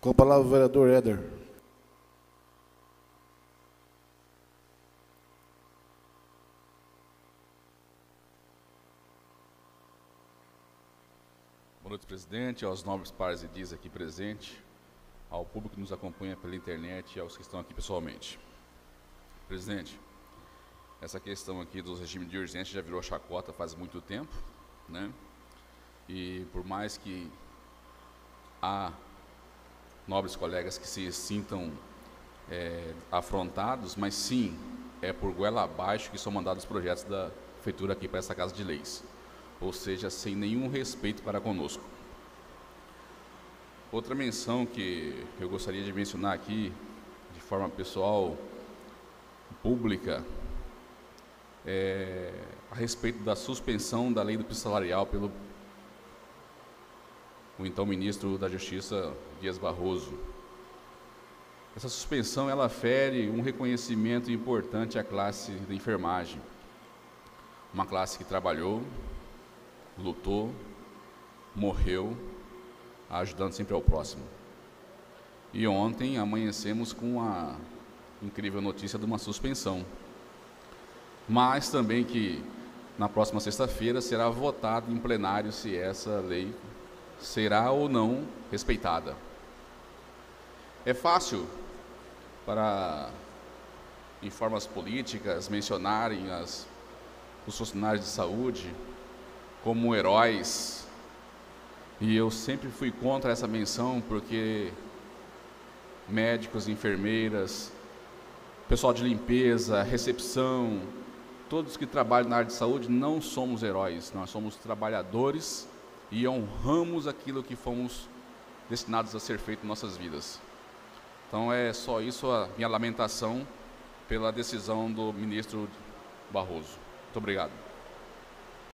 Com a palavra o vereador Éder. Boa noite, presidente, aos nobres pares e dias aqui presentes, ao público que nos acompanha pela internet e aos que estão aqui pessoalmente. Presidente, essa questão aqui dos regimes de urgência já virou chacota faz muito tempo, né? E por mais que há nobres colegas que se sintam é, afrontados, mas sim, é por goela abaixo que são mandados os projetos da prefeitura aqui para essa Casa de Leis, ou seja, sem nenhum respeito para conosco. Outra menção que eu gostaria de mencionar aqui, de forma pessoal, pública, é, a respeito da suspensão da lei do piso salarial pelo o então ministro da Justiça Dias Barroso. Essa suspensão ela fere um reconhecimento importante à classe da enfermagem, uma classe que trabalhou, lutou, morreu, ajudando sempre ao próximo. E ontem amanhecemos com a incrível notícia de uma suspensão mas também que na próxima sexta-feira será votado em plenário se essa lei será ou não respeitada. É fácil para, em formas políticas, mencionarem as, os funcionários de saúde como heróis, e eu sempre fui contra essa menção porque médicos, enfermeiras, pessoal de limpeza, recepção, todos que trabalham na área de saúde não somos heróis, nós somos trabalhadores e honramos aquilo que fomos destinados a ser feito em nossas vidas. Então é só isso a minha lamentação pela decisão do ministro Barroso. Muito obrigado.